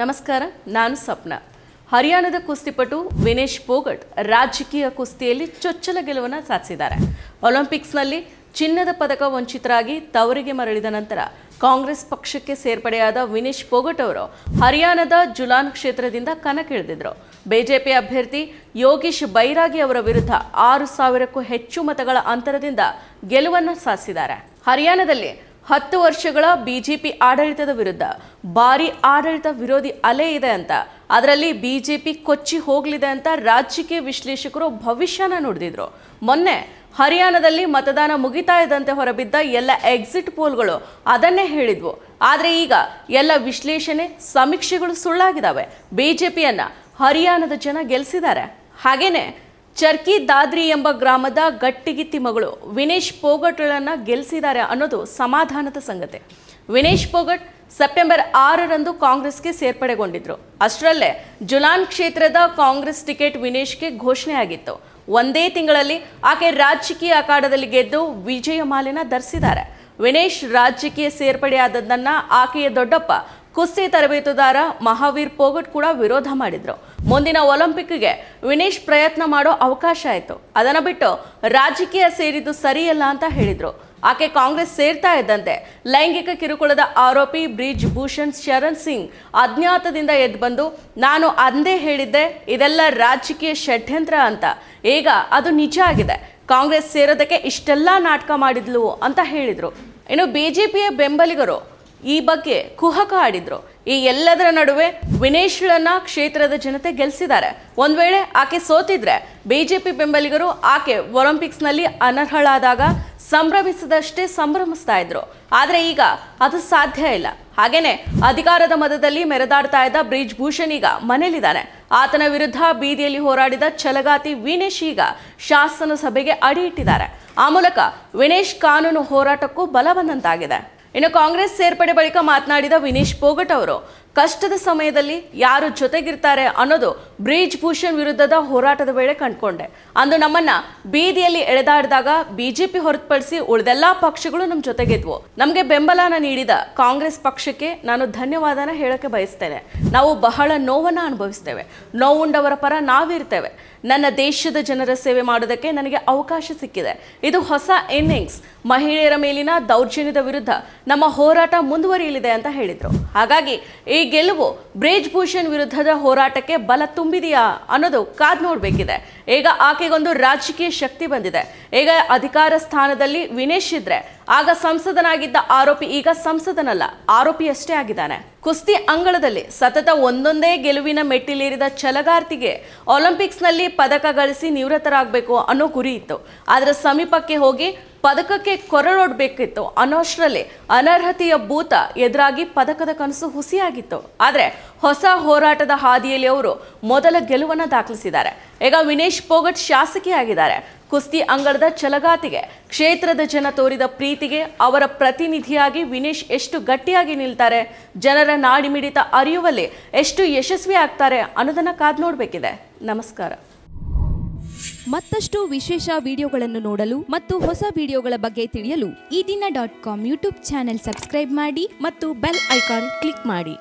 ನಮಸ್ಕಾರ, ನಾನು ಸ್ವಪ್ನ ಹರಿಯಾಣದ ಕುಸ್ತಿಪಟು ವಿನೇಶ್ ಪೋಗಟ್ ರಾಜಕೀಯ ಕುಸ್ತಿಯಲ್ಲಿ ಚೊಚ್ಚಲ ಗೆಲುವನ್ನು ಸಾಧಿಸಿದ್ದಾರೆ. ಒಲಿಂಪಿಕ್ಸ್ನಲ್ಲಿ ಚಿನ್ನದ ಪದಕ ವಂಚಿತರಾಗಿ ತವರಿಗೆ ಮರಳಿದ ನಂತರ ಕಾಂಗ್ರೆಸ್ ಪಕ್ಷಕ್ಕೆ ಸೇರ್ಪಡೆಯಾದ ವಿನೇಶ್ ಪೋಗಟ್ ಅವರು ಹರಿಯಾಣದ ಜುಲಾನ್ ಕ್ಷೇತ್ರದಿಂದ ಕಣಕ್ಕಿಳಿದಿದ್ದರು ಬಿಜೆಪಿ ಅಭ್ಯರ್ಥಿ ಯೋಗೀಶ್ ಬೈರಾಗಿ ಅವರ ವಿರುದ್ಧ ಆರು ಸಾವಿರಕ್ಕೂ ಹೆಚ್ಚು ಮತಗಳ ಅಂತರದಿಂದ ಗೆಲುವನ್ನು ಸಾಧಿಸಿದ್ದಾರೆ. ಹರಿಯಾಣದಲ್ಲಿ ಹತ್ತು ವರ್ಷಗಳ ಬಿಜೆಪಿ ಆಡಳಿತದ ವಿರುದ್ಧ ಭಾರಿ ಆಡಳಿತ ವಿರೋಧಿ ಅಲೆ ಇದೆ ಅಂತ. ಅದರಲ್ಲಿ ಬಿಜೆಪಿ ಕೊಚ್ಚಿ ಹೋಗಲಿದೆ ಅಂತ ರಾಜಕೀಯ ವಿಶ್ಲೇಷಕರು ಭವಿಷ್ಯನ ನುಡಿದಿದ್ರು. ಮೊನ್ನೆ ಹರಿಯಾಣದಲ್ಲಿ ಮತದಾನ ಮುಗಿತಾ ಇದ್ದಂತೆ ಹೊರಬಿದ್ದ ಎಲ್ಲ ಎಕ್ಸಿಟ್ ಪೋಲ್ಗಳು ಅದನ್ನೇ ಹೇಳಿದ್ವು. ಆದರೆ ಈಗ ಎಲ್ಲ ವಿಶ್ಲೇಷಣೆ ಸಮೀಕ್ಷೆಗಳು ಸುಳ್ಳಾಗಿದ್ದಾವೆ ಬಿಜೆಪಿಯನ್ನ ಹರಿಯಾಣದ ಜನ ಗೆಲ್ಲಿಸಿದ್ದಾರೆ ಹಾಗೇನೆ ಚರ್ಕಿ ದಾದ್ರಿ ಎಂಬ ಗ್ರಾಮದ ಗಟ್ಟಿಗಿತ್ತಿ ಮಗಳು ವಿನೇಶ್ ಪೋಗಟ್ಗಳನ್ನ ಗೆಲ್ಲಿಸಿದ್ದಾರೆ ಅನ್ನೋದು ಸಮಾಧಾನದ ಸಂಗತಿ. ವಿನೇಶ್ ಪೋಗಟ್ ಸೆಪ್ಟೆಂಬರ್ ಆರರಂದು ಕಾಂಗ್ರೆಸ್ಗೆ ಸೇರ್ಪಡೆಗೊಂಡಿದ್ರು. ಅಷ್ಟರಲ್ಲೇ ಜುಲಾನ್ ಕ್ಷೇತ್ರದ ಕಾಂಗ್ರೆಸ್ ಟಿಕೆಟ್ ವಿನೇಶ್ಗೆ ಘೋಷಣೆಯಾಗಿತ್ತು. ಒಂದೇ ತಿಂಗಳಲ್ಲಿ ಆಕೆ ರಾಜಕೀಯ ಅಖಾಡದಲ್ಲಿ ಗೆದ್ದು ವಿಜಯ ಮಾಲೆನ ಧರಿಸಿದ್ದಾರೆ. ವಿನೇಶ್ ರಾಜಕೀಯ ಸೇರ್ಪಡೆಯಾದದ್ದನ್ನು ಆಕೆಯ ದೊಡ್ಡಪ್ಪ, ಕುಸ್ತಿ ತರಬೇತುದಾರ ಮಹಾವೀರ್ ಪೋಗಟ್ ಕೂಡ ವಿರೋಧ ಮಾಡಿದ್ರು. ಮುಂದಿನ ಒಲಿಂಪಿಕ್ಗೆ ವಿನೇಶ್ ಪ್ರಯತ್ನ ಮಾಡೋ ಅವಕಾಶ ಆಯಿತು. ಅದನ್ನು ಬಿಟ್ಟು ರಾಜಕೀಯ ಸೇರಿದ್ದು ಸರಿಯಲ್ಲ ಅಂತ ಹೇಳಿದರು. ಆಕೆ ಕಾಂಗ್ರೆಸ್ ಸೇರ್ತಾ ಇದ್ದಂತೆ ಲೈಂಗಿಕ ಕಿರುಕುಳದ ಆರೋಪಿ ಬ್ರಿಜ್ ಭೂಷಣ್ ಶರಣ್ ಸಿಂಗ್ ಅಜ್ಞಾತದಿಂದ ಎದ್ದು ಬಂದು, ನಾನು ಅಂದೇ ಹೇಳಿದ್ದೆ, ಇದೆಲ್ಲ ರಾಜಕೀಯ ಷಡ್ಯಂತ್ರ ಅಂತ. ಈಗ ಅದು ನಿಜ ಆಗಿದೆ. ಕಾಂಗ್ರೆಸ್ ಸೇರೋದಕ್ಕೆ ಇಷ್ಟೆಲ್ಲ ನಾಟಕ ಮಾಡಿದ್ಲು ಅಂತ ಹೇಳಿದರು. ಇನ್ನು ಬಿ ಬೆಂಬಲಿಗರು ಈ ಬಗ್ಗೆ ಕುಹಕ ಆಡಿದ್ರು. ಈ ಎಲ್ಲದರ ನಡುವೆ ವಿನೇಶ್ಳನ್ನ ಕ್ಷೇತ್ರದ ಜನತೆ ಗೆಲ್ಲಿಸಿದ್ದಾರೆ ಒಂದ್ ವೇಳೆ ಆಕೆ ಸೋತಿದ್ರೆ ಬಿಜೆಪಿ ಬೆಂಬಲಿಗರು ಆಕೆ ಒಲಿಂಪಿಕ್ಸ್ನಲ್ಲಿ ಅನರ್ಹಳಾದಾಗ ಸಂಭ್ರಮಿಸದಷ್ಟೇ ಸಂಭ್ರಮಿಸ್ತಾ ಇದ್ರು. ಆದ್ರೆ ಈಗ ಅದು ಸಾಧ್ಯ ಇಲ್ಲ. ಹಾಗೇನೆ ಅಧಿಕಾರದ ಮದದಲ್ಲಿ ಮೆರೆದಾಡ್ತಾ ಇದ್ದ ಬ್ರಿಜ್ ಭೂಷಣ್ ಈಗ ಮನೇಲಿದ್ದಾನೆ. ಆತನ ವಿರುದ್ಧ ಬೀದಿಯಲ್ಲಿ ಹೋರಾಡಿದ ಛಲಗಾತಿ ವಿನೇಶ್ ಈಗ ಶಾಸನ ಸಭೆಗೆ ಅಡಿ ಇಟ್ಟಿದ್ದಾರೆ. ಆ ಮೂಲಕ ವಿನೇಶ್ ಕಾನೂನು ಹೋರಾಟಕ್ಕೂ ಬಲ ಬಂದಂತಾಗಿದೆ ಇನ್ನು ಕಾಂಗ್ರೆಸ್ ಸೇರ್ಪಡೆ ಬಳಿಕ ಮಾತನಾಡಿದ ವಿನೇಶ್ ಪೋಗಟ್ ಅವರು ಕಷ್ಟದ ಸಮಯದಲ್ಲಿ ಯಾರು ಜೊತೆಗಿರ್ತಾರೆ ಅನ್ನೋದು ಬ್ರಿಜ್ ಭೂಷಣ್ ವಿರುದ್ಧದ ಹೋರಾಟದ ವೇಳೆ ಕಂಡ್ಕೊಂಡೆ. ಅಂದು ನಮ್ಮನ್ನ ಬೀದಿಯಲ್ಲಿ ಎಳೆದಾಡಿದಾಗ ಬಿಜೆಪಿ ಹೊರತುಪಡಿಸಿ ಉಳಿದೆಲ್ಲಾ ಪಕ್ಷಗಳು ನಮ್ಮ ಜೊತೆಗಿದ್ವು. ನಮಗೆ ಬೆಂಬಲನ ನೀಡಿದ ಕಾಂಗ್ರೆಸ್ ಪಕ್ಷಕ್ಕೆ ನಾನು ಧನ್ಯವಾದನ ಹೇಳಕ್ಕೆ ಬಯಸ್ತೇನೆ. ನಾವು ಬಹಳ ನೋವನ್ನ ಅನುಭವಿಸ್ತೇವೆ. ನೋವುಂಡವರ ಪರ ನಾವಿರ್ತೇವೆ. ನನ್ನ ದೇಶದ ಜನರ ಸೇವೆ ಮಾಡೋದಕ್ಕೆ ನನಗೆ ಅವಕಾಶ ಸಿಕ್ಕಿದೆ. ಇದು ಹೊಸ ಇನ್ನಿಂಗ್ಸ್. ಮಹಿಳೆಯರ ಮೇಲಿನ ದೌರ್ಜನ್ಯದ ವಿರುದ್ಧ ನಮ್ಮ ಹೋರಾಟ ಮುಂದುವರಿಯಲಿದೆ ಅಂತ ಹೇಳಿದರು. ಹಾಗಾಗಿ ಈ ಗೆಲುವು. ಬ್ರೇಜ್ ಭೂಷಣ್ ವಿರುದ್ಧದ ಹೋರಾಟಕ್ಕೆ ಬಲ ತುಂಬಿದೆಯಾ ಅನ್ನೋದು ಕಾದ್ ನೋಡ್ಬೇಕಿದೆ. ಈಗ ಆಕೆಗೊಂದು ರಾಜಕೀಯ ಶಕ್ತಿ ಬಂದಿದೆ. ಈಗ ಅಧಿಕಾರ ಸ್ಥಾನದಲ್ಲಿ ವಿನೇಶ್ ಇದ್ರೆ, ಆಗ ಸಂಸದನಾಗಿದ್ದ ಆರೋಪಿ ಈಗ ಸಂಸದನಲ್ಲ, ಆರೋಪಿಯಷ್ಟೇ ಆಗಿದ್ದಾನೆ. ಕುಸ್ತಿ ಅಂಗಳದಲ್ಲಿ ಸತತ ಒಂದೊಂದೇ ಗೆಲುವಿನ ಮೆಟ್ಟಿಲೇರಿದ ಛಲಗಾರ್ತಿಗೆ ಒಲಿಂಪಿಕ್ಸ್ನಲ್ಲಿ ಪದಕ ಗಳಿಸಿ ನಿವೃತ್ತರಾಗಬೇಕು ಅನ್ನೋ ಗುರಿ ಇತ್ತು. ಆದರೆ ಸಮೀಪಕ್ಕೆ ಹೋಗಿ ಪದಕಕ್ಕೆ ಕೊರಳೊಡ್ಬೇಕಿತ್ತು ಅನ್ನೋಷ್ಟರಲ್ಲಿ ಅನರ್ಹತೆಯ ಭೂತ ಎದುರಾಗಿ ಪದಕದ ಕನಸು ಹುಸಿಯಾಗಿತ್ತು. ಆದರೆ ಹೊಸ ಹೋರಾಟದ ಹಾದಿಯಲ್ಲಿ ಅವರು ಮೊದಲ ಗೆಲುವನ್ನು ದಾಖಲಿಸಿದ್ದಾರೆ. ಈಗ ವಿನೇಶ್ ಪೋಗಟ್ ಶಾಸಕಿಯಾಗಿದ್ದಾರೆ. ಕುಸ್ತಿ ಅಂಗಳದ ಚಲಗಾತಿಗೆ ಕ್ಷೇತ್ರದ ಜನ ತೋರಿದ ಪ್ರೀತಿಗೆ ಅವರ ಪ್ರತಿನಿಧಿಯಾಗಿ ವಿನೇಶ್ ಎಷ್ಟು ಗಟ್ಟಿಯಾಗಿ ನಿಲ್ತಾರೆ, ಜನರ ನಾಡಿಮಿಡಿತ ಅರಿಯುವಲ್ಲಿ ಎಷ್ಟು ಯಶಸ್ವಿ ಆಗ್ತಾರೆ ಅನ್ನೋದನ್ನ ಕಾದ್ ನೋಡಬೇಕಿದೆ. ನಮಸ್ಕಾರ. ಮತ್ತಷ್ಟು ವಿಶೇಷ ವಿಡಿಯೋಗಳನ್ನು ನೋಡಲು ಮತ್ತು ಹೊಸ ವಿಡಿಯೋಗಳ ಬಗ್ಗೆ ತಿಳಿಯಲು ಈ ದಿನ dot com YouTube channel subscribe ಮಾಡಿ ಮತ್ತು ಬೆಲ್ ಐಕಾನ್ ಕ್ಲಿಕ್ ಮಾಡಿ.